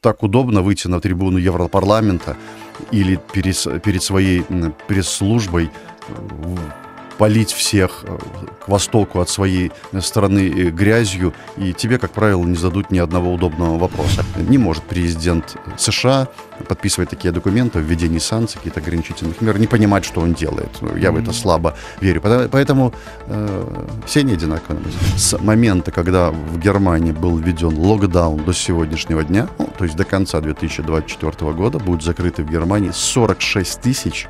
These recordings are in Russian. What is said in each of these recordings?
так удобно выйти на трибуну Европарламента или перед, перед своей пресс-службой полить всех э, к востоку от своей страны э, грязью, и тебе, как правило, не зададут ни одного удобного вопроса. Не может президент США подписывать такие документы о введении санкций, каких-то ограничительных мер, не понимать, что он делает. Ну, я в это слабо верю. Поэтому э, все не одинаковы. С момента, когда в Германии был введен локдаун до сегодняшнего дня, ну, то есть до конца 2024 года, будут закрыты в Германии 46 тысяч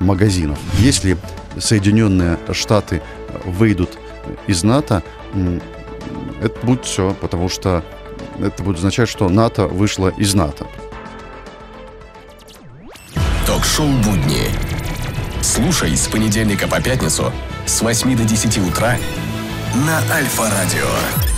магазинов. Если Соединенные Штаты выйдут из НАТО, это будет все, потому что это будет означать, что НАТО вышло из НАТО. Ток-шоу «Будни». Слушай с понедельника по пятницу с 8 до 10 утра на Альфа-Радио.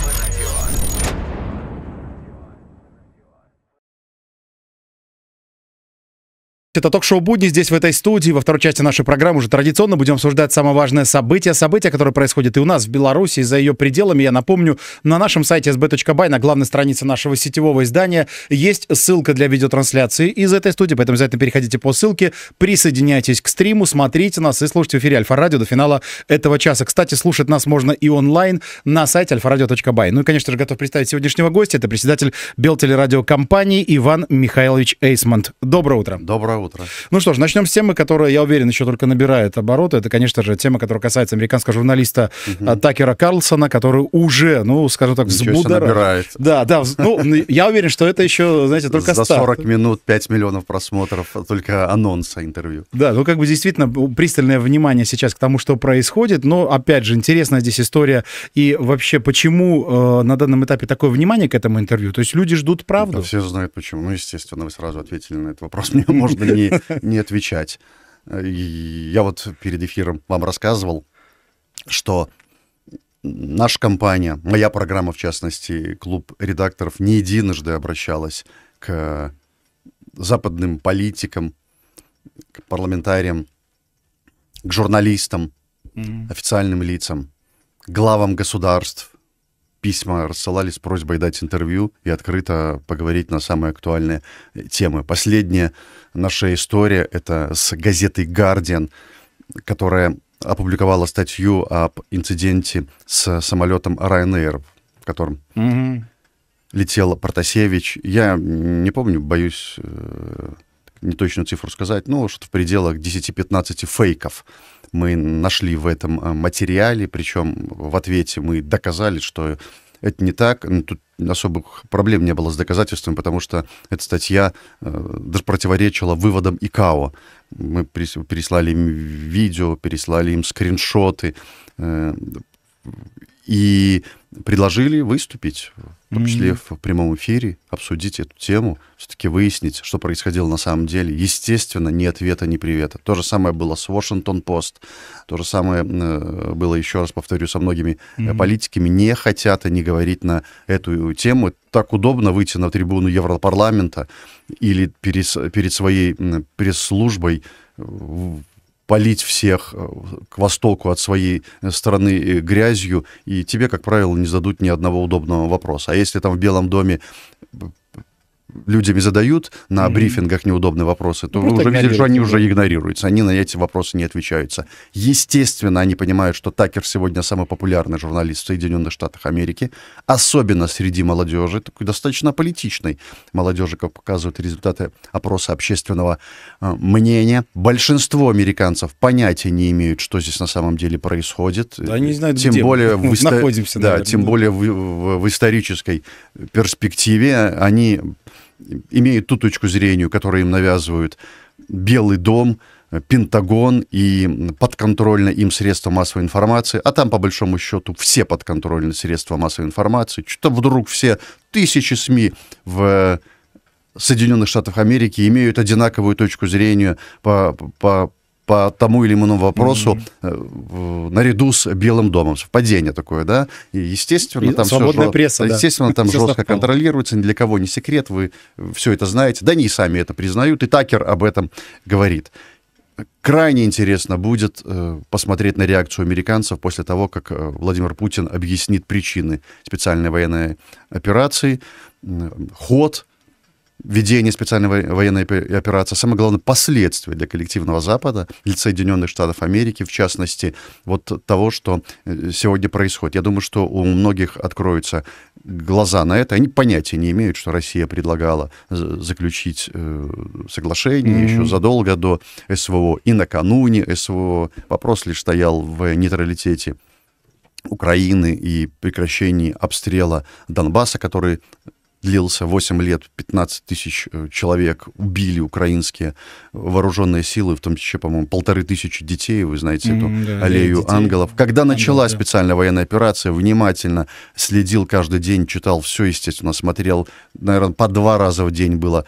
Это ток-шоу «Будни» здесь, в этой студии. Во второй части нашей программы уже традиционно будем обсуждать самое важное событие. Событие, которое происходит и у нас в Беларуси, и за ее пределами. Я напомню, на нашем сайте sb.by, на главной странице нашего сетевого издания, есть ссылка для видеотрансляции из этой студии, поэтому обязательно переходите по ссылке, присоединяйтесь к стриму, смотрите нас и слушайте в эфире Альфа-Радио до финала этого часа. Кстати, слушать нас можно и онлайн на сайте альфарадио.бай. Ну и, конечно же, готов представить сегодняшнего гостя. Это председатель Белтелерадиокомпании Иван Михайлович Эйсмонт. Доброе утро. Доброе утро. Ну что ж, начнем с темы, которая, я уверен, еще только набирает обороты. Это, конечно же, тема, которая касается американского журналиста угу. Такера Карлсона, который уже, ну, скажем так, взбудоражает. Да, да. Ну, я уверен, что это еще, знаете, только За 40 минут 5 миллионов просмотров только анонса интервью. Да, ну как бы действительно пристальное внимание сейчас к тому, что происходит. Но, опять же, интересная здесь история. И вообще, почему э, на данном этапе такое внимание к этому интервью? То есть люди ждут правду? Да, все знают почему. Ну, естественно, вы сразу ответили на этот вопрос. Мне можно не, не отвечать. Я вот перед эфиром вам рассказывал, что наша компания, моя программа, в частности, клуб редакторов, не единожды обращалась к западным политикам, к парламентариям, к журналистам, mm-hmm. официальным лицам, главам государств, письма рассылали с просьбой дать интервью и открыто поговорить на самые актуальные темы. Последняя наша история — это с газетой «Гардиан», которая опубликовала статью об инциденте с самолетом Ryanair, в котором mm-hmm. летел Протасевич. Я не помню, боюсь э, не точную цифру сказать, но что-то в пределах 10-15 фейков мы нашли в этом э, материале, причем в ответе мы доказали, что это не так. Ну, тут особых проблем не было с доказательством, потому что эта статья э, противоречила выводам ИКАО. Мы переслали им видео, переслали им скриншоты. Э, и предложили выступить, в том числе в прямом эфире, обсудить эту тему, все-таки выяснить, что происходило на самом деле. Естественно, ни ответа, ни привета. То же самое было с Washington Post, то же самое э, было, еще раз повторю, со многими mm-hmm. политиками. Не хотят они говорить на эту тему. Так удобно выйти на трибуну Европарламента или перед, перед своей пресс-службой полить всех э, к востоку от своей страны э, грязью, и тебе, как правило, не зададут ни одного удобного вопроса. А если там в Белом доме людьми задают на mm-hmm. брифингах неудобные вопросы, то ну, вы уже видели, что они уже игнорируются, они на эти вопросы не отвечаются. Естественно, они понимают, что Такер сегодня самый популярный журналист в Соединенных Штатах Америки, особенно среди молодежи, такой достаточно политичной молодежи, как показывают результаты опроса общественного э, мнения. Большинство американцев понятия не имеют, что здесь на самом деле происходит. Да, они не знают, тем где более мы в исто... находимся. Да, наверное, тем да. более в, в, в исторической перспективе они имеют ту точку зрения, которую им навязывают Белый дом, Пентагон и подконтрольные им средства массовой информации, а там, по большому счету, все подконтрольные средства массовой информации. Что-то вдруг все тысячи СМИ в Соединенных Штатах Америки имеют одинаковую точку зрения по, по, по тому или иному вопросу mm-hmm. наряду с Белым домом. Совпадение такое, да? И, естественно, и там все, пресса, да. Естественно, там жестко совпало. контролируется, ни для кого не секрет, вы все это знаете. Да они и сами это признают, и Такер об этом говорит. Крайне интересно будет э, посмотреть на реакцию американцев после того, как э, Владимир Путин объяснит причины специальной военной операции, э, ход ведение специальной военной операции, самое главное, последствия для коллективного Запада, для Соединенных Штатов Америки, в частности, вот того, что э, сегодня происходит. Я думаю, что у многих откроются глаза на это. Они понятия не имеют, что Россия предлагала заключить э, соглашение mm-hmm. еще задолго до СВО и накануне СВО. Вопрос лишь стоял в нейтралитете Украины и прекращении обстрела Донбасса, который длился 8 лет, 15 тысяч э, человек убили украинские вооруженные силы, в том числе, по-моему, полторы тысячи детей, вы знаете эту mm, да, аллею детей. ангелов. Когда началась Ангел, специальная военная операция, внимательно следил каждый день, читал все, естественно, смотрел, наверное, по два раза в день было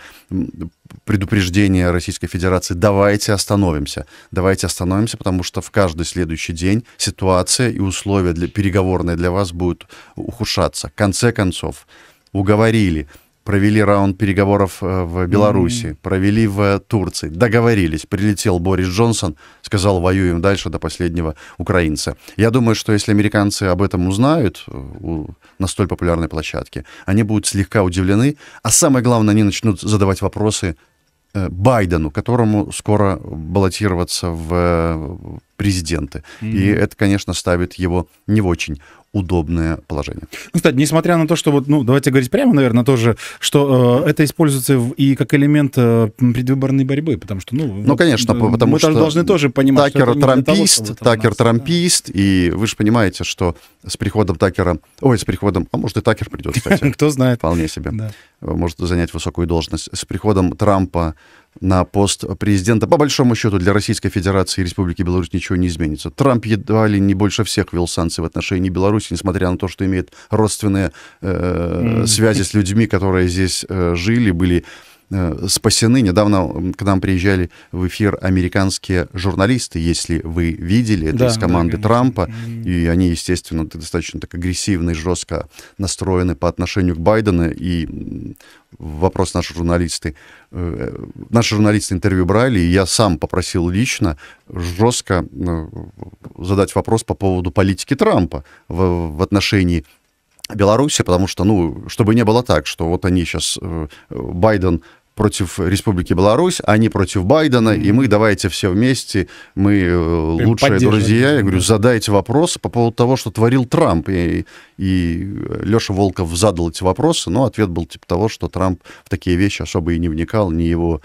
предупреждение Российской Федерации, давайте остановимся, давайте остановимся, потому что в каждый следующий день ситуация и условия для, переговорные для вас будут ухудшаться. В конце концов, уговорили, провели раунд переговоров э, в Беларуси, mm-hmm. провели в Турции, договорились. Прилетел Борис Джонсон, сказал, воюем дальше до последнего украинца. Я думаю, что если американцы об этом узнают э, на столь популярной площадке, они будут слегка удивлены, а самое главное, они начнут задавать вопросы э, Байдену, которому скоро баллотироваться в президенты. Mm-hmm. И это, конечно, ставит его не в очень удобное положение. Ну, кстати, несмотря на то, что вот, ну, давайте говорить прямо, наверное, тоже, что э, это используется и как элемент э, предвыборной борьбы, потому что, ну, ну, конечно, э, потому мы что должны тоже понимать, Такер трампист, того, Такер трампист, да. и вы же понимаете, что с приходом Такера, ой, с приходом, а может и Такер придет, кстати. Кто знает. Вполне себе. Да. Может занять высокую должность. С приходом Трампа на пост президента. По большому счету для Российской Федерации и Республики Беларусь ничего не изменится. Трамп едва ли не больше всех ввел санкции в отношении Беларуси, несмотря на то, что имеет родственные э, связи с людьми, которые здесь э, жили, были спасены. Недавно к нам приезжали в эфир американские журналисты, если вы видели, это да, из команды да, Трампа, и они, естественно, достаточно так агрессивно и жестко настроены по отношению к Байдену, и вопрос наши журналисты, э, наши журналисты интервью брали, и я сам попросил лично жестко э, задать вопрос по поводу политики Трампа в, в отношении Беларуси, потому что, ну, чтобы не было так, что вот они сейчас, Байден против Республики Беларусь, они против Байдена, mm-hmm. и мы давайте все вместе, мы э, лучшие друзья. Я говорю, задайте вопросы по поводу того, что творил Трамп. И, и Леша Волков задал эти вопросы, но ответ был типа того, что Трамп в такие вещи особо и не вникал, не его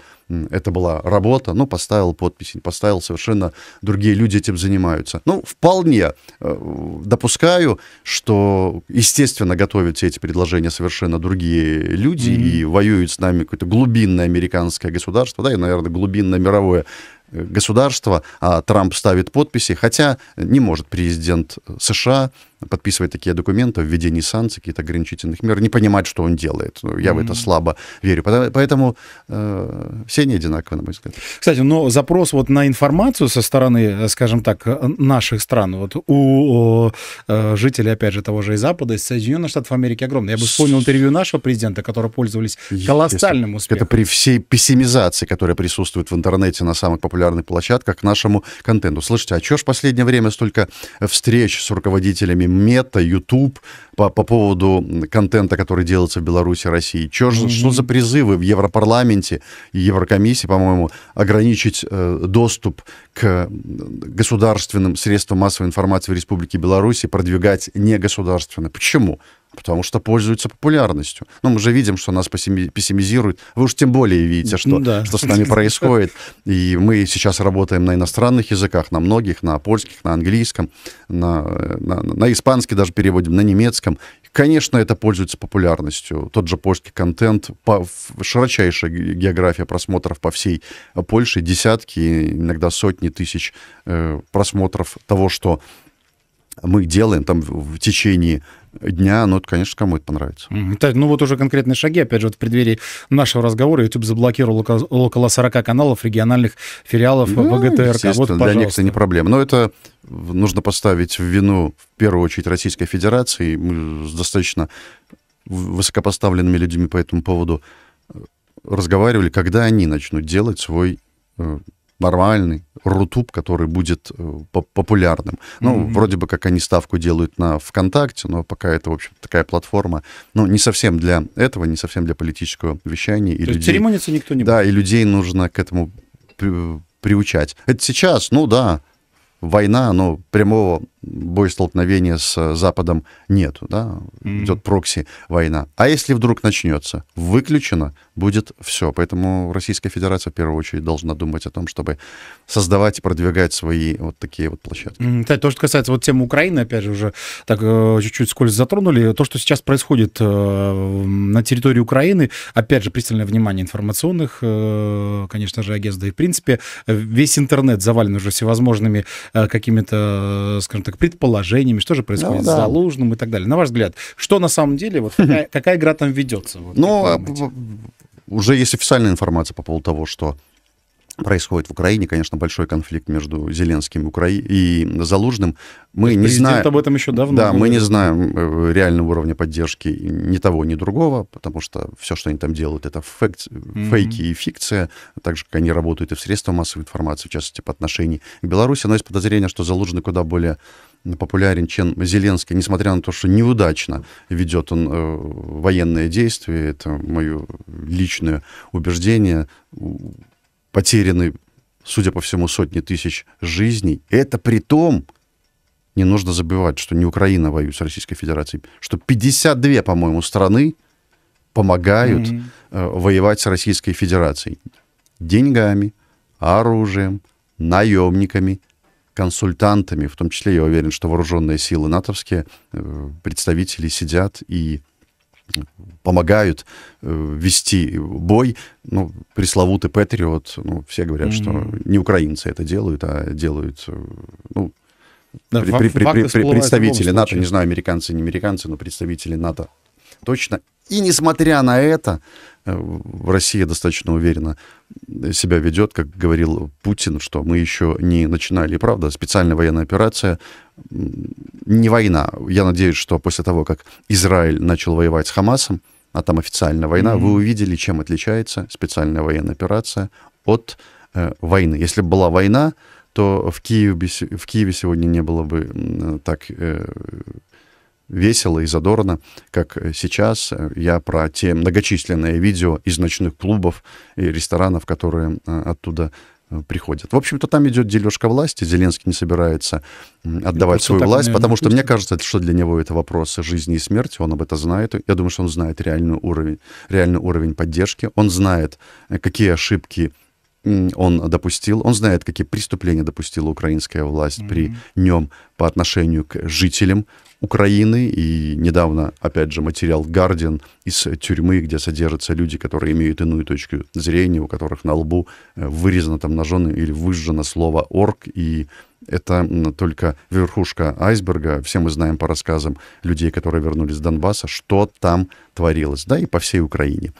это была работа, ну, поставил подпись, поставил, совершенно другие люди этим занимаются. Ну, вполне э, допускаю, что, естественно, готовят все эти предложения совершенно другие люди mm-hmm. и воюют с нами какое-то глубинное американское государство, да, и, наверное, глубинное мировое э, государство, а Трамп ставит подписи, хотя не может президент США подписывать такие документы о введении санкций, каких-то ограничительных мер, не понимать, что он делает. Ну, я mm-hmm. в это слабо верю. Поэтому э, все не одинаковы, на мой взгляд. Кстати, но запрос вот на информацию со стороны, скажем так, наших стран, вот у э, жителей, опять же, того же и Запада, из Соединенных Штатов Америки огромный. Я бы вспомнил интервью нашего президента, которые пользовались колоссальным успехом. Это при всей пессимизации, которая присутствует в интернете на самых популярных площадках, к нашему контенту. Слышите, а что ж в последнее время столько встреч с руководителями Мета, YouTube по, по поводу контента, который делается в Беларуси, России. Чё, mm-hmm. Что за призывы в Европарламенте и Еврокомиссии, по-моему, ограничить э, доступ к государственным средствам массовой информации в Республике Беларусь и продвигать негосударственно? Почему? Потому что пользуются популярностью. Ну, мы же видим, что нас пессимизируют. Вы уж тем более видите, что, да. что с нами происходит. И мы сейчас работаем на иностранных языках, на многих, на польских, на английском, на, на, на испанский даже переводим, на немецком. Конечно, это пользуется популярностью. Тот же польский контент, по, широчайшая география просмотров по всей Польше, десятки, иногда сотни тысяч э, просмотров того, что мы делаем там в течение дня, ну, это, конечно, кому это понравится. Mm-hmm. Ну, вот уже конкретные шаги. Опять же, вот в преддверии нашего разговора YouTube заблокировал около 40 каналов региональных филиалов ну, ВГТРК. Вот, для них это не проблема. Но это нужно поставить в вину, в первую очередь, Российской Федерации. Мы с достаточно высокопоставленными людьми по этому поводу э, разговаривали, когда они начнут делать свой э, нормальный Рутуб, который будет э, популярным. Ну, mm-hmm. вроде бы как они ставку делают на ВКонтакте, но пока это, в общем такая платформа, ну, не совсем для этого, не совсем для политического вещания. И То людей, церемониться никто не будет. Да, и людей нужно к этому при, приучать. Это сейчас, ну да, война, но прямого боестолкновения с Западом нету, да, mm-hmm. идет прокси-война. А если вдруг начнется, выключено будет все. Поэтому Российская Федерация в первую очередь должна думать о том, чтобы создавать и продвигать свои вот такие вот площадки. Mm-hmm. Кстати, то, что касается вот темы Украины, опять же, уже так э, чуть-чуть скользь затронули, то, что сейчас происходит э, на территории Украины, опять же, пристальное внимание информационных, э, конечно же, агентств, да и, в принципе, весь интернет завален уже всевозможными какими-то, скажем так, предположениями, что же происходит ну, да. с Залужным и так далее. На ваш взгляд, что на самом деле, вот какая, какая игра там ведется? Вот, ну, а, уже есть официальная информация по поводу того, что происходит в Украине, конечно, большой конфликт между Зеленским Укра... и Залужным. Мы не знаем... об этом еще давно. Да, мы не знаем э, реального уровня поддержки ни того, ни другого, потому что все, что они там делают, это фейк, mm-hmm. фейки и фикция, так же, как они работают и в средствах массовой информации, в частности, по отношению к Беларуси. Но есть подозрение, что Залужный куда более популярен, чем Зеленский, несмотря на то, что неудачно ведет он э, военные действия. Это мое личное убеждение. Потеряны, судя по всему, сотни тысяч жизней. Это при том, не нужно забывать, что не Украина воюет с Российской Федерацией, что 52, по-моему, страны помогают mm-hmm. э, воевать с Российской Федерацией деньгами, оружием, наемниками, консультантами, в том числе, я уверен, что вооруженные силы натовские э, представители сидят и помогают э, вести бой. Ну, пресловутый Патриот, ну, все говорят, mm-hmm. что не украинцы это делают, а делают, э, ну, да, при, при, при, при, представители НАТО, не знаю, американцы, не американцы, но представители НАТО точно. И несмотря на это, Э, Россия достаточно уверенно себя ведет, как говорил Путин, что мы еще не начинали. И правда, специальная военная операция не война. Я надеюсь, что после того, как Израиль начал воевать с Хамасом, а там официальная война, mm-hmm. вы увидели, чем отличается специальная военная операция от э, войны. Если бы была война, то в Киеве, в Киеве сегодня не было бы так э, весело и задорно, как сейчас. Я про те многочисленные видео из ночных клубов и ресторанов, которые э, оттуда э, приходят. В общем-то, там идет дележка власти. Зеленский не собирается отдавать свою власть, потому что мне кажется, что для него это вопрос жизни и смерти. Он об этом знает. Я думаю, что он знает реальный уровень, реальный уровень поддержки. Он знает, э, какие ошибки он допустил, он знает, какие преступления допустила украинская власть mm-hmm. при нем по отношению к жителям Украины. И недавно, опять же, материал «Гардиан» из тюрьмы, где содержатся люди, которые имеют иную точку зрения, у которых на лбу э, вырезано там ножом или выжжено слово «орг», и это только верхушка айсберга. Все мы знаем по рассказам людей, которые вернулись с Донбасса, что там творилось, да, и по всей Украине.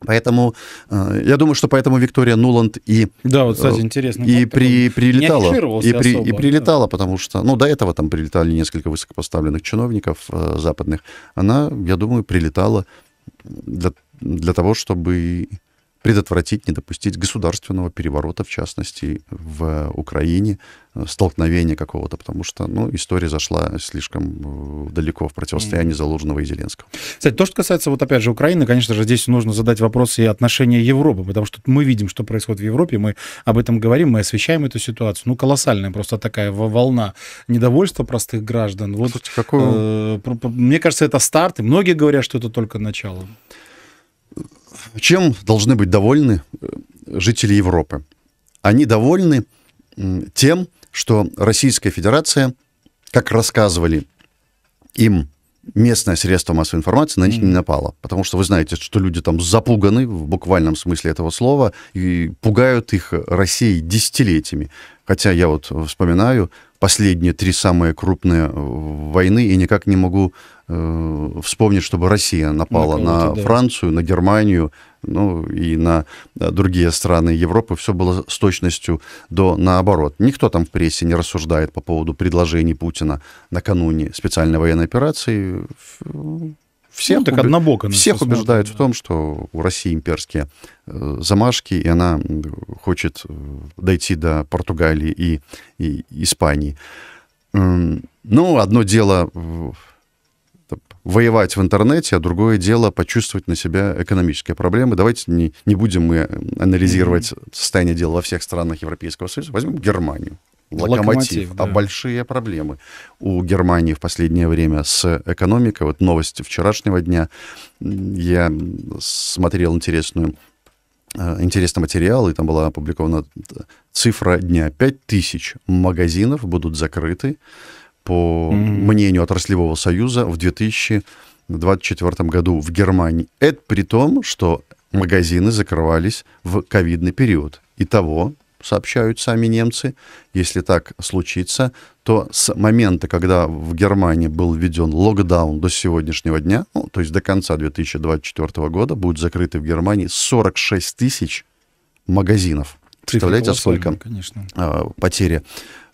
Поэтому э, я думаю, что поэтому Виктория Нуланд и да, вот, кстати, интересно, и при, прилетала и, при, особо, и прилетала, да. потому что ну до этого там прилетали несколько высокопоставленных чиновников э, западных. Она, я думаю, прилетала для для того, чтобы предотвратить, не допустить государственного переворота, в частности, в Украине, э, столкновения какого-то, потому что, ну, история зашла слишком э, далеко в противостоянии Залужного и Зеленского. Кстати, то, что касается, вот опять же, Украины, конечно же, здесь нужно задать вопрос и отношения Европы, потому что мы видим, что происходит в Европе, мы об этом говорим, мы освещаем эту ситуацию. Ну, колоссальная просто такая волна недовольства простых граждан. Вот, Слушайте, какую... э, мне кажется, это старт, и многие говорят, что это только начало. Чем должны быть довольны э, жители Европы? Они довольны тем, что Российская Федерация, как рассказывали им местное средство массовой информации, на них не напало. Потому что вы знаете, что люди там запуганы в буквальном смысле этого слова и пугают их Россией десятилетиями. Хотя я вот вспоминаю последние три самые крупные э, войны и никак не могу э, вспомнить, чтобы Россия напала на, на да. Францию, на Германию, ну и на э, другие страны Европы. Все было с точностью до наоборот. Никто там в прессе не рассуждает по поводу предложений Путина накануне специальной военной операции всех, ну, так однобоко на всех всё убеждают смотрят, в том, что у России имперские э, замашки, и она хочет э, дойти до Португалии и, и Испании. Ну, одно дело воевать в интернете, а другое дело почувствовать на себя экономические проблемы. Давайте не, не будем мы анализировать состояние дел во всех странах Европейского Союза. Возьмем Германию. Локомотив, Локомотив, а да. большие проблемы у Германии в последнее время с экономикой. Вот новости вчерашнего дня. Я смотрел интересную э, интересный материал, и там была опубликована цифра дня. 5000 магазинов будут закрыты, по Мгм. мнению отраслевого союза, в 2024 году в Германии. Это при том, что магазины закрывались в ковидный период. Итого, сообщают сами немцы, если так случится, то с момента, когда в Германии был введен локдаун до сегодняшнего дня, ну, то есть до конца 2024 года, будут закрыты в Германии 46 тысяч магазинов. Представляете, сколько Конечно. а, потери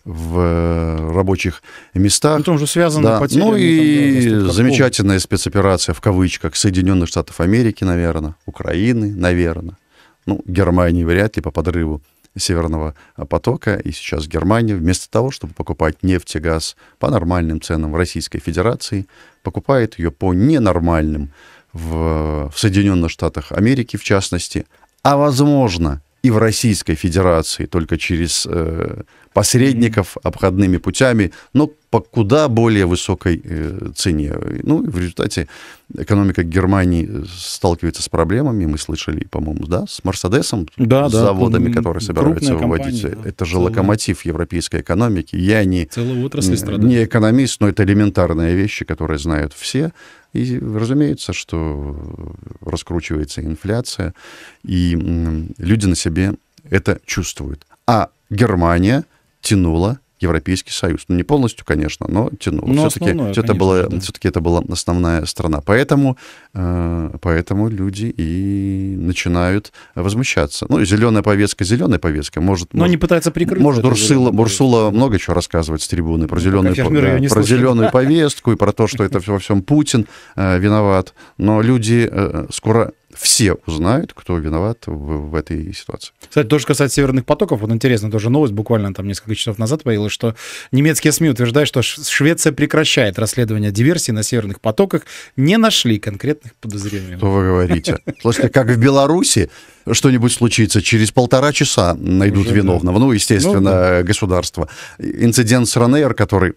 в э, рабочих местах? Ну, там же связаны Да. потери. Ну и там, да, замечательная спецоперация в кавычках Соединенных Штатов Америки, наверное, Украины, наверное, ну, Германии вряд ли по подрыву Северного потока. И сейчас Германия вместо того, чтобы покупать нефть и газ по нормальным ценам в Российской Федерации, покупает ее по ненормальным в, в Соединенных Штатах Америки, в частности, а возможно и в Российской Федерации, только через э, посредников, обходными путями, но по куда более высокой э, цене. Ну, и в результате экономика Германии э, сталкивается с проблемами. Мы слышали, по-моему, да, с Мерседесом, Да, с да, заводами, м, которые собираются выводить. компания, да, Это же целая. локомотив европейской экономики. Я не, не экономист, но это элементарные вещи, которые знают все. И разумеется, что раскручивается инфляция, и люди на себе это чувствуют. А Германия тянула Европейский Союз. Ну, не полностью, конечно, но тянула. Ну, все-таки, основное, это конечно была, же, да. все-таки это была основная страна. Поэтому, э, поэтому люди и начинают возмущаться. Ну, зеленая повестка, зеленая повестка. Может, Но может, они пытаются прикрыть. может, это Урсула, Урсула много чего рассказывает с трибуны про Ну, зеленую, фермеры да, про зеленую повестку и про то, что это во всем Путин э, виноват. Но люди э, скоро все узнают, кто виноват в, в этой ситуации. Кстати, тоже касается северных потоков. Вот интересно, тоже новость буквально там несколько часов назад появилась, что немецкие СМИ утверждают, что Швеция прекращает расследование диверсий на северных потоках. Не нашли конкретных подозреваемых. Что вы говорите? Слушайте, как в Беларуси что-нибудь случится, через полтора часа найдут Уже да. виновного. Ну, естественно, государство. Инцидент с Ранейр, который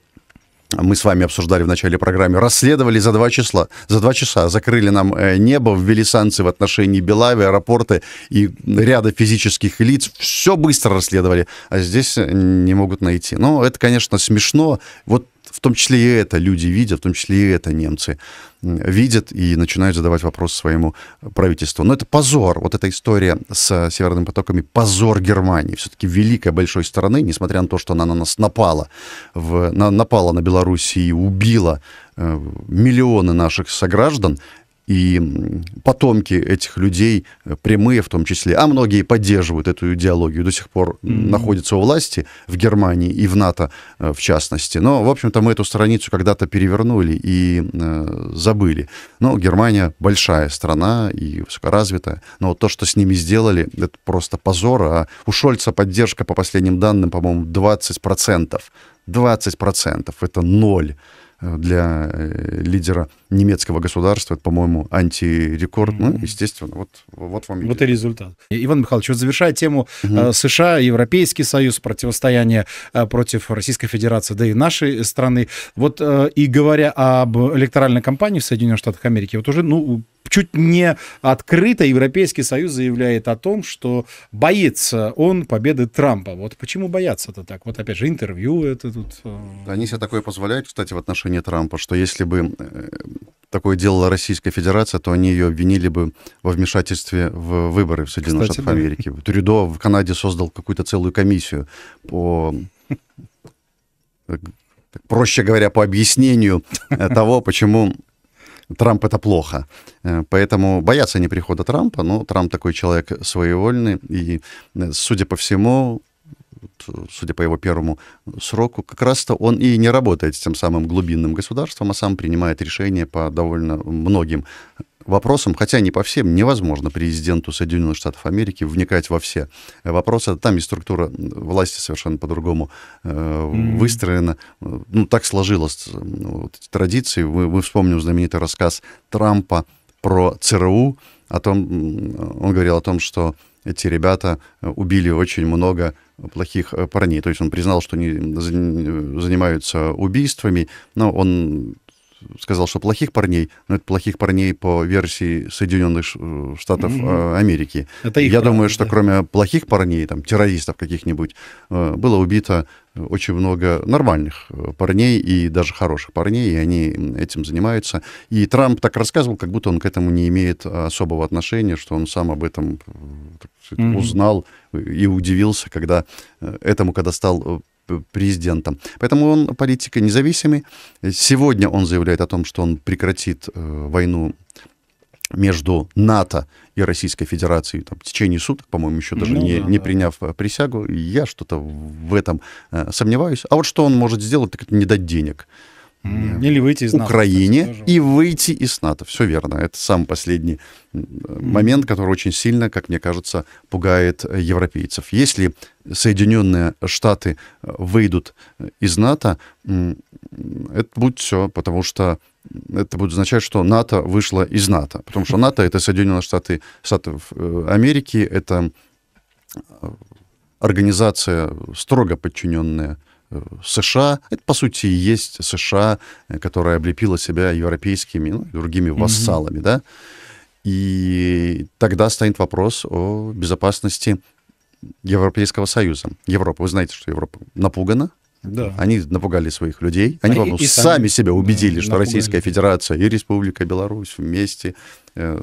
мы с вами обсуждали в начале программы, расследовали за два числа, за два часа, закрыли нам э, небо, ввели санкции в отношении Белави, аэропорта и ряда физических лиц, все быстро расследовали, а здесь э, не могут найти. Ну, это, конечно, смешно, вот в том числе и это люди видят, в том числе и это немцы видят и начинают задавать вопрос своему правительству. Но это позор, вот эта история с Северными потоками, позор Германии. Все-таки великой большой страны, несмотря на то, что она на нас напала, в, на- напала на Беларусь и убила э, миллионы наших сограждан, и потомки этих людей, э, прямые в том числе, а многие поддерживают эту идеологию, до сих пор м, находятся у власти в Германии и в НАТО э, в частности. Но, в общем-то, мы эту страницу когда-то перевернули и э, забыли. Но Германия большая страна и высокоразвитая, но вот то, что с ними сделали, это просто позор. А у Шольца поддержка, по последним данным, по-моему, 20%. 20% это ноль э, для лидера немецкого государства, это, по-моему, антирекорд. Ну, естественно, вот, вот вам Вот и результат. Иван Михайлович, вот завершая тему э, США, Европейский Союз, противостояние э, против Российской Федерации, да и нашей страны. Вот э, и говоря об электоральной кампании в Соединенных Штатах Америки, вот уже, ну, чуть не открыто Европейский Союз заявляет о том, что боится он победы Трампа. Вот почему боятся-то так? Вот опять же интервью это тут... Они себе такое позволяют, кстати, в отношении Трампа, что если бы такое делала Российская Федерация, то они ее обвинили бы во вмешательстве в выборы в Соединенных Штатах да. Америки. Трюдо в Канаде создал какую-то целую комиссию по, э, проще говоря, по объяснению э, того, почему Трамп это плохо. Э, Поэтому боятся они прихода Трампа, но Трамп такой человек своевольный, и, судя по всему, судя по его первому сроку, как раз-то он и не работает с тем самым глубинным государством, а сам принимает решения по довольно многим вопросам, хотя не по всем, невозможно президенту Соединенных Штатов Америки вникать во все вопросы. Там и структура власти совершенно по-другому э, mm-hmm. выстроена. Ну, так сложилось ну, вот традиции. Мы, мы вспомним знаменитый рассказ Трампа про ЦРУ, о том, он говорил о том, что эти ребята убили очень много плохих парней. То есть он признал, что они занимаются убийствами, но он сказал, что плохих парней, но это плохих парней по версии Соединенных Штатов mm-hmm. Америки. Это их Я правда, думаю, что да. кроме плохих парней, там, террористов каких-нибудь, э, было убито очень много нормальных э, парней и даже хороших парней, и они этим занимаются. И Трамп так рассказывал, как будто он к этому не имеет особого отношения, что он сам об этом mm-hmm. узнал и удивился, когда этому, когда стал президентом. Поэтому он политика независимый. Сегодня он заявляет о том, что он прекратит э, войну между НАТО и Российской Федерацией там, в течение суток, по-моему, еще даже ну, не, да, не приняв да. присягу. Я что-то в этом э, сомневаюсь. А вот что он может сделать, так это не дать денег. Или выйти из НАТО. Украине кстати, и выйти из НАТО. Все верно. Это самый последний момент, который очень сильно, как мне кажется, пугает европейцев. Если Соединенные Штаты выйдут из НАТО, это будет все, потому что это будет означать, что НАТО вышло из НАТО. Потому что НАТО — это Соединенные Штаты Штатов э, Америки, это э, организация, строго подчиненная США. Это, по сути, и есть США, которая облепила себя европейскими, ну, другими вассалами, mm-hmm. да. И тогда станет вопрос о безопасности Европейского Союза. Европа, вы знаете, что Европа напугана, да. Они напугали своих людей. Они, и, и сами, себя убедили, да, что напугали. Российская Федерация и Республика Беларусь вместе Э,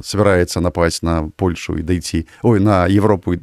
собирается напасть на Польшу и дойти, ой, на Европу и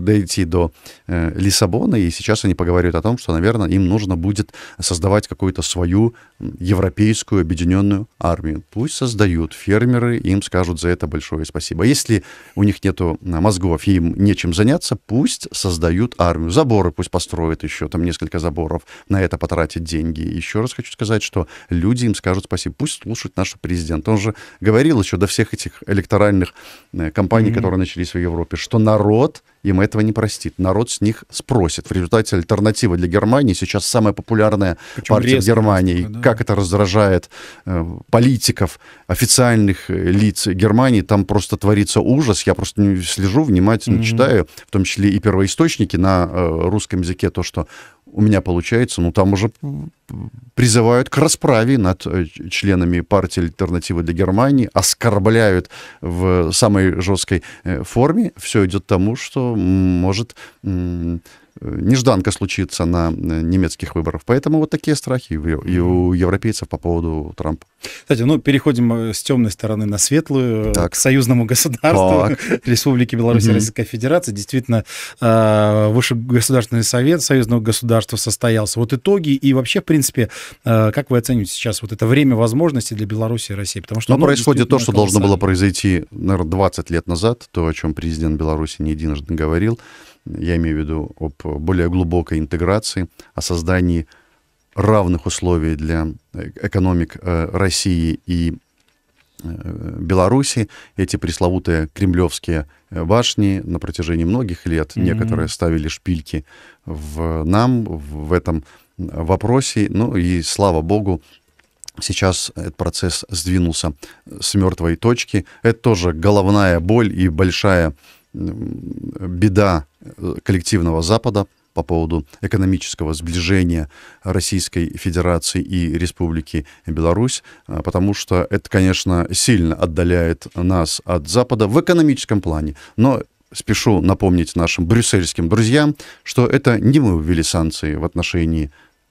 дойти до э, Лиссабона, и сейчас они поговорят о том, что, наверное, им нужно будет создавать какую-то свою европейскую объединенную армию. Пусть создают фермеры, им скажут за это большое спасибо. Если у них нету мозгов, им нечем заняться, пусть создают армию. Заборы пусть построят еще, там несколько заборов, на это потратят деньги. Еще раз хочу сказать, что люди им скажут спасибо. Пусть слушают нашего президента. Он же говорил еще до всех этих электоральных э, кампаний, mm-hmm. которые начались в Европе, что народ им этого не простит. Народ с них спросит. В результате альтернатива для Германии сейчас самая популярная Причем партия в Германии. Да. Как это раздражает э, политиков, официальных э, лиц Германии. Там просто творится ужас. Я просто не слежу, внимательно mm-hmm. читаю, в том числе и первоисточники на э, русском языке, то, что у меня получается, ну, там уже призывают к расправе над э, членами партии «Альтернативы для Германии», оскорбляют в самой жесткой э, форме. Все идет к тому, что может нежданка случится на немецких выборах. Поэтому вот такие страхи и у европейцев по поводу Трампа. Кстати, ну, переходим э, с темной стороны на светлую, так. к союзному государству так. Республики Беларусь и Российская Федерация. Действительно, э, Высший государственный совет союзного государства состоялся. Вот итоги и вообще, в принципе, э, как вы оцениваете сейчас вот это время возможностей для Беларуси и России? Потому что, ну, происходит то, что должно было произойти, наверное, 20 лет назад, то, о чем президент Беларуси не единожды говорил, я имею в виду об более глубокой интеграции, о создании равных условий для экономик э, России и э, Беларуси. Эти пресловутые кремлевские башни на протяжении многих лет, mm-hmm. некоторые ставили шпильки в нам в этом вопросе. Ну и слава богу, Сейчас этот процесс сдвинулся с мертвой точки. Это тоже головная боль и большая беда э, коллективного Запада по поводу экономического сближения Российской Федерации и Республики Беларусь, э, потому что это, конечно, сильно отдаляет нас от Запада в экономическом плане. Но спешу напомнить нашим брюссельским друзьям, что это не мы ввели санкции в отношении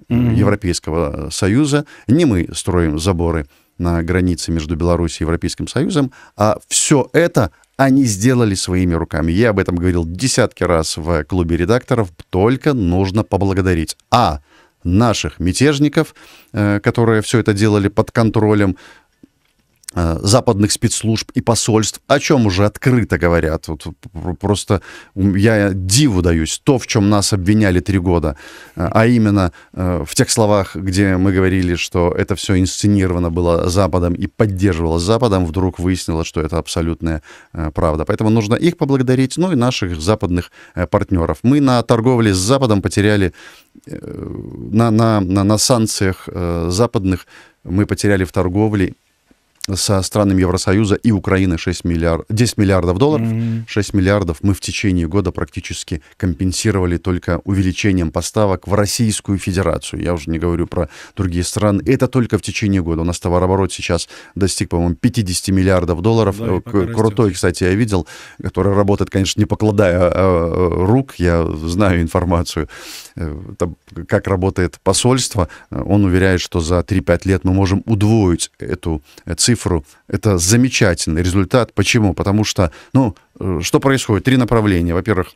mm-hmm. Европейского Союза, не мы строим заборы на границе между Беларусью и Европейским Союзом, а все это они сделали своими руками. Я об этом говорил десятки раз в клубе редакторов. Только нужно поблагодарить. А наших мятежников, э, которые все это делали под контролем западных спецслужб и посольств, о чем уже открыто говорят. Вот просто я диву даюсь. То, в чем нас обвиняли три года, э, а именно э, в тех словах, где мы говорили, что это все инсценировано было Западом и поддерживалось Западом, вдруг выяснилось, что это абсолютная правда. Поэтому нужно их поблагодарить, ну и наших западных партнеров. Мы на торговле с Западом потеряли, на, на, на, на санкциях западных мы потеряли в торговле со странами Евросоюза и Украины 6 миллиард, 10 миллиардов долларов. Mm-hmm. 6 миллиардов мы в течение года практически компенсировали только увеличением поставок в Российскую Федерацию. Я уже не говорю про другие страны. Это только в течение года. У нас товарооборот сейчас достиг, по-моему, 50 миллиардов долларов. Да, Крутой, растет. кстати, я видел, который работает, конечно, не покладая а, а, рук. Я знаю информацию, э, как работает посольство. Он уверяет, что за 3-5 лет мы можем удвоить эту цифру цифру, это замечательный результат. Почему? Потому что, ну, э, что происходит? Три направления. Во-первых,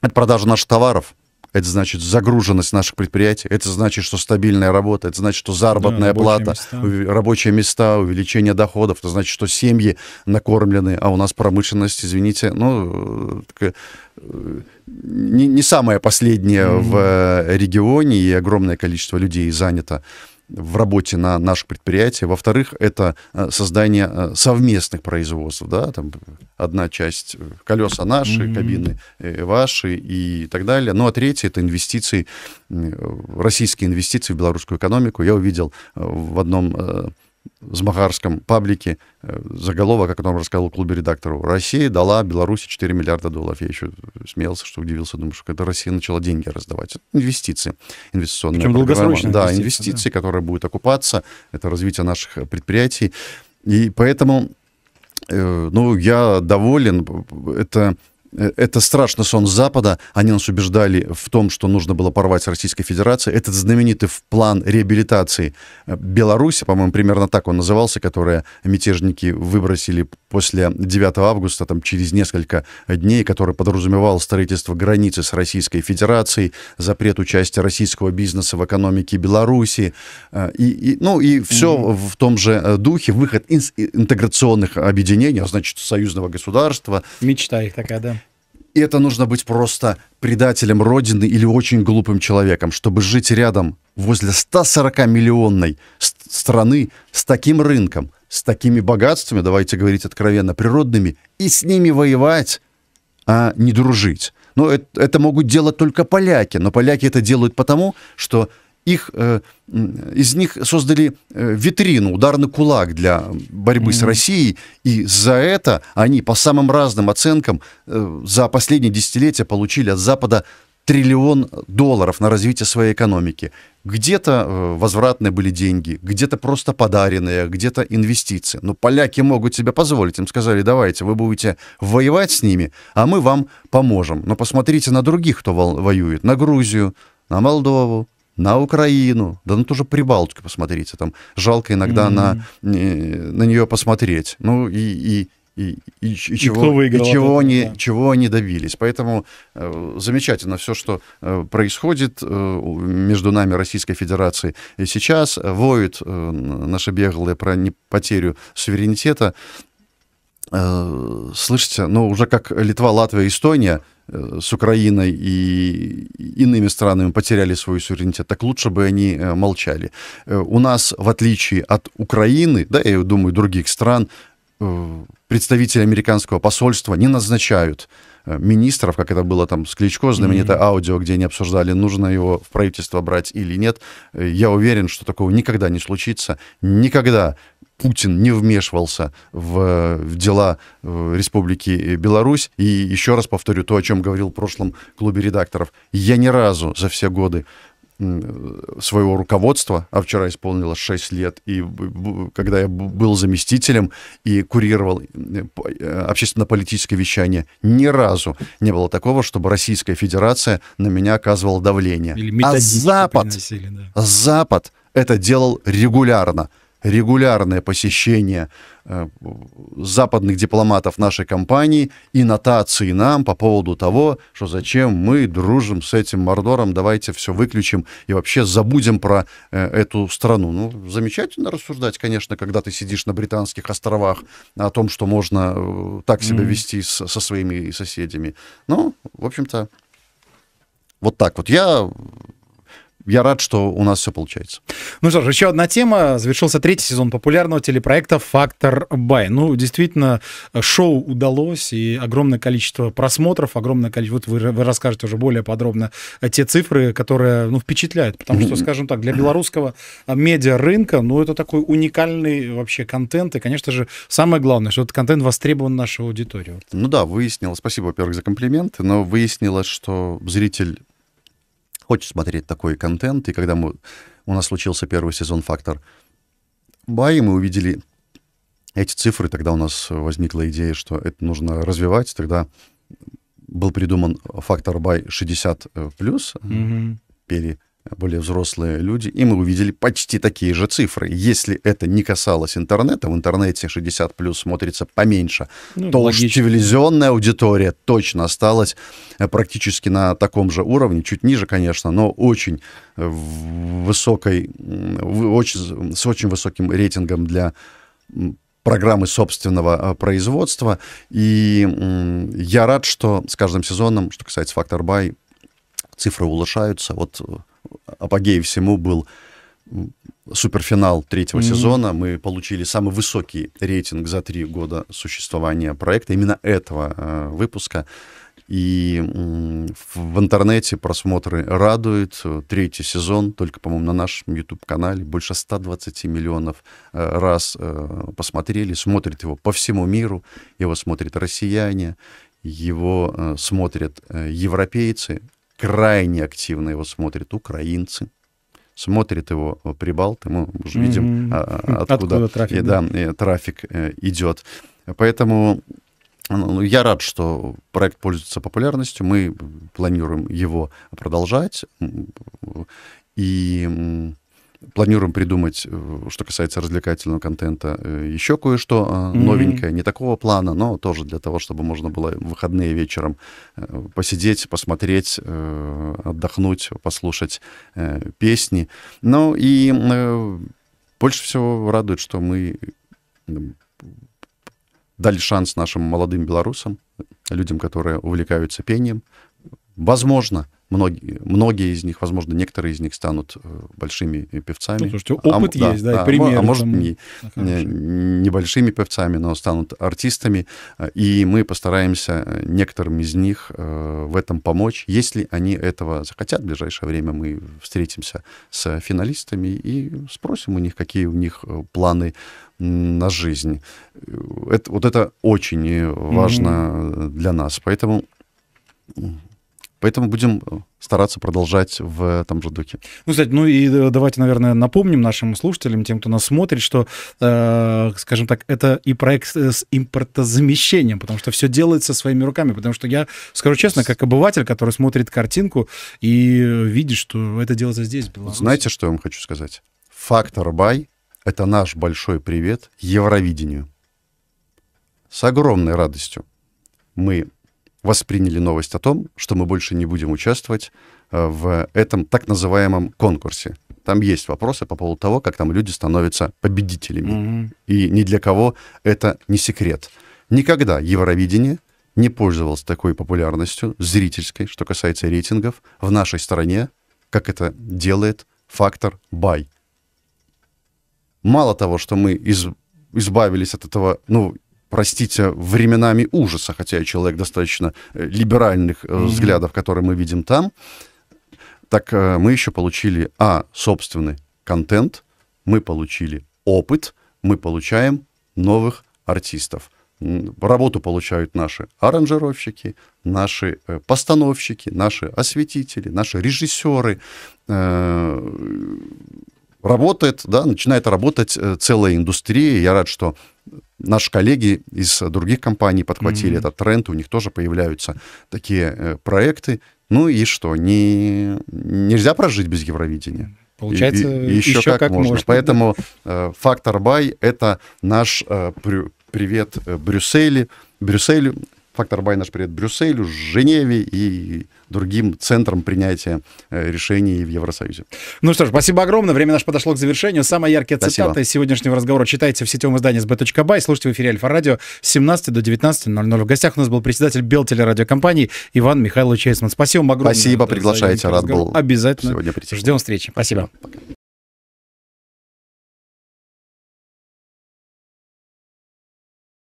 это продажа наших товаров, это значит загруженность наших предприятий, это значит, что стабильная работа, это значит, что заработная да, плата, места. рабочие места, увеличение доходов, это значит, что семьи накормлены, а у нас промышленность, извините, ну, э, э, не, не самое последнее mm-hmm. в регионе, и огромное количество людей занято в работе на наших предприятиях. Во-вторых, это э, создание э, совместных производств. Да? Там одна часть э, колеса наши, mm-hmm. кабины ваши и так далее. Ну а третье это инвестиции, российские инвестиции в белорусскую экономику. Я увидел в одном Змагарском паблике э, заголовок, о котором рассказал клубе редактору. Россия дала Беларуси 4 миллиарда долларов. Я еще смеялся, что удивился, думаю, что это Россия начала деньги раздавать. Инвестиции, инвестиционные Причем долгосрочные Да, инвестиции, да. которые будут окупаться, это развитие наших предприятий. И поэтому, э, ну, я доволен. Это Э, это страшный сон Запада. Они нас убеждали в том, что нужно было порвать с Российской Федерацией. Этот знаменитый план реабилитации э, Беларуси, по-моему, примерно так он назывался, который мятежники выбросили после 9 августа, там, через несколько дней, который подразумевал строительство границы с Российской Федерацией, запрет участия российского бизнеса в экономике Беларуси, э, и, и, ну, и все mm-hmm. в том же духе, выход из интеграционных объединений, а значит, союзного государства. Мечта их такая, да. И это нужно быть просто предателем Родины или очень глупым человеком, чтобы жить рядом возле 140-миллионной страны с таким рынком, с такими богатствами, давайте говорить откровенно, природными, и с ними воевать, а не дружить. Но это, это могут делать только поляки, но поляки это делают потому, что их, э, из них создали э, витрину, ударный кулак для борьбы mm-hmm. с Россией, и за это они по самым разным оценкам э, за последние десятилетия получили от Запада триллион долларов на развитие своей экономики. Где-то возвратные были деньги, где-то просто подаренные, где-то инвестиции. Но поляки могут себе позволить. Им сказали, давайте, вы будете воевать с ними, а мы вам поможем. Но посмотрите на других, кто воюет. На Грузию, на Молдову, на Украину, да на ту же Прибалтику посмотрите, там жалко иногда mm-hmm. на, на нее посмотреть. Ну и, и, и, и, и, чего, выиграл, и чего, они, да. чего они добились. Поэтому э, замечательно все, что э, происходит э, между нами Российской Федерацией и сейчас. Воют э, наши беглые про не потерю суверенитета. Э, слышите, ну уже как Литва, Латвия, Эстония – с Украиной и иными странами потеряли свой суверенитет, так лучше бы они э, молчали. Э, у нас, в отличие от Украины, да, я думаю, других стран, представители американского посольства не назначают министров, как это было там с Кличко, знаменитое mm-hmm. аудио, где они обсуждали, нужно его в правительство брать или нет. Я уверен, что такого никогда не случится. Никогда Путин не вмешивался в, в дела э, Республики Беларусь. И еще раз повторю то, о чем говорил в прошлом клубе редакторов. Я ни разу за все годы своего руководства, а вчера исполнилось 6 лет, и когда я был заместителем и курировал э, э, общественно-политическое вещание, ни разу не было такого, чтобы Российская Федерация на меня оказывала давление. а Запад, да. Запад это делал регулярно регулярное посещение э, западных дипломатов нашей компании и нотации нам по поводу того, что зачем мы дружим с этим Мордором, давайте все выключим и вообще забудем про э, эту страну. Ну, замечательно рассуждать, конечно, когда ты сидишь на британских островах о том, что можно э, так себя mm-hmm. вести с, со своими соседями. Ну, в общем-то, вот так вот. Я я рад, что у нас все получается. Ну что ж, еще одна тема. Завершился третий сезон популярного телепроекта «Фактор Бай». Ну, действительно, шоу удалось, и огромное количество просмотров, огромное количество... Вот вы, вы расскажете уже более подробно те цифры, которые, ну, впечатляют. Потому что, скажем так, для белорусского медиа-рынка, ну, это такой уникальный вообще контент. И, конечно же, самое главное, что этот контент востребован нашей аудиторией. Ну да, выяснилось, спасибо, во-первых, за комплименты, но выяснилось, что зритель хочет смотреть такой контент. И когда мы, у нас случился первый сезон «Фактор Бай», мы увидели эти цифры, тогда у нас возникла идея, что это нужно развивать. Тогда был придуман «Фактор Бай 60+,» mm-hmm. пели более взрослые люди, и мы увидели почти такие же цифры. Если это не касалось интернета, в интернете 60 плюс смотрится поменьше, ну, то логично. уж телевизионная аудитория точно осталась э, практически на таком же уровне, чуть ниже, конечно, но очень высокой, очень, с очень высоким рейтингом для программы собственного э, производства. И я рад, что с каждым сезоном, что касается Factor Buy, цифры улучшаются. Вот э, апогей всему был суперфинал третьего mm-hmm. сезона. Мы получили самый высокий рейтинг за три года существования проекта, именно этого э, выпуска. И в интернете просмотры радуют. Третий сезон, только, по-моему, на нашем YouTube-канале больше 120 миллионов э, раз э, посмотрели. Смотрят его по всему миру. Его смотрят россияне, его э, смотрят европейцы, крайне активно его смотрят украинцы, смотрят его прибалты, мы уже видим, mm-hmm. откуда, откуда трафик, и, да, да. трафик э, идет. Поэтому ну, я рад, что проект пользуется популярностью, мы планируем его продолжать. И Планируем придумать, э, что касается развлекательного контента, э, еще кое-что mm-hmm. новенькое, не такого плана, но тоже для того, чтобы можно было в выходные вечером посидеть, посмотреть, отдохнуть, послушать песни. Ну и больше всего радует, что мы дали шанс нашим молодым белорусам, людям, которые увлекаются пением. Возможно, Многие, многие из них, возможно, некоторые из них станут э, большими певцами. Ну, слушайте, опыт а, есть, да, да, и примеры. А может, не, не, небольшими певцами, но станут артистами. И мы постараемся э, некоторым из них э, в этом помочь. Если они этого захотят, в ближайшее время мы встретимся с финалистами и спросим у них, какие у них планы на жизнь. Это, вот это очень важно mm-hmm. для нас. Поэтому Поэтому будем э, стараться продолжать в этом же духе. Ну, кстати, ну и э, давайте, наверное, напомним нашим слушателям, тем, кто нас смотрит, что, э, скажем так, это и проект с импортозамещением, потому что все делается своими руками. Потому что я скажу честно, как обыватель, который смотрит картинку и видит, что это делается здесь, в Беларуси. Знаете, что я вам хочу сказать? Фактор Бай — это наш большой привет Евровидению. С огромной радостью мы восприняли новость о том, что мы больше не будем участвовать э, в этом так называемом конкурсе. Там есть вопросы по поводу того, как там люди становятся победителями. Mm-hmm. И ни для кого это не секрет. Никогда Евровидение не пользовалось такой популярностью зрительской, что касается рейтингов, в нашей стране, как это делает фактор Бай. Мало того, что мы из, избавились от этого, ну, простите, временами ужаса, хотя я человек достаточно э, либеральных mm-hmm. взглядов, которые мы видим там, так э, мы еще получили, а, собственный контент, мы получили опыт, мы получаем новых артистов. Работу получают наши аранжировщики, наши постановщики, наши осветители, наши режиссеры. Работает, да, начинает работать целая индустрия. Я рад, что Наши коллеги из других компаний подхватили mm-hmm. этот тренд, у них тоже появляются такие э, проекты. Ну и что, не, нельзя прожить без Евровидения. Получается, и, и еще, еще как, как можно. можно, Поэтому э, фактор Бай это наш э, привет Брюсселю, Брюсселю. Фактор Бай наш привет Брюсселю, Женеве и другим центрам принятия э, решений в Евросоюзе. Ну что ж, спасибо огромное. Время наше подошло к завершению. Самая яркая цитата из сегодняшнего разговора читайте в сетевом издании sb.by. Слушайте в эфире Альфа-радио с 17 до 19.00. В гостях у нас был председатель Белтелерадиокомпании Иван Михайлович Эйсман. Спасибо вам огромное. Спасибо, приглашайте, рад был Обязательно. сегодня прийти. Ждем встречи. Спасибо. Пока.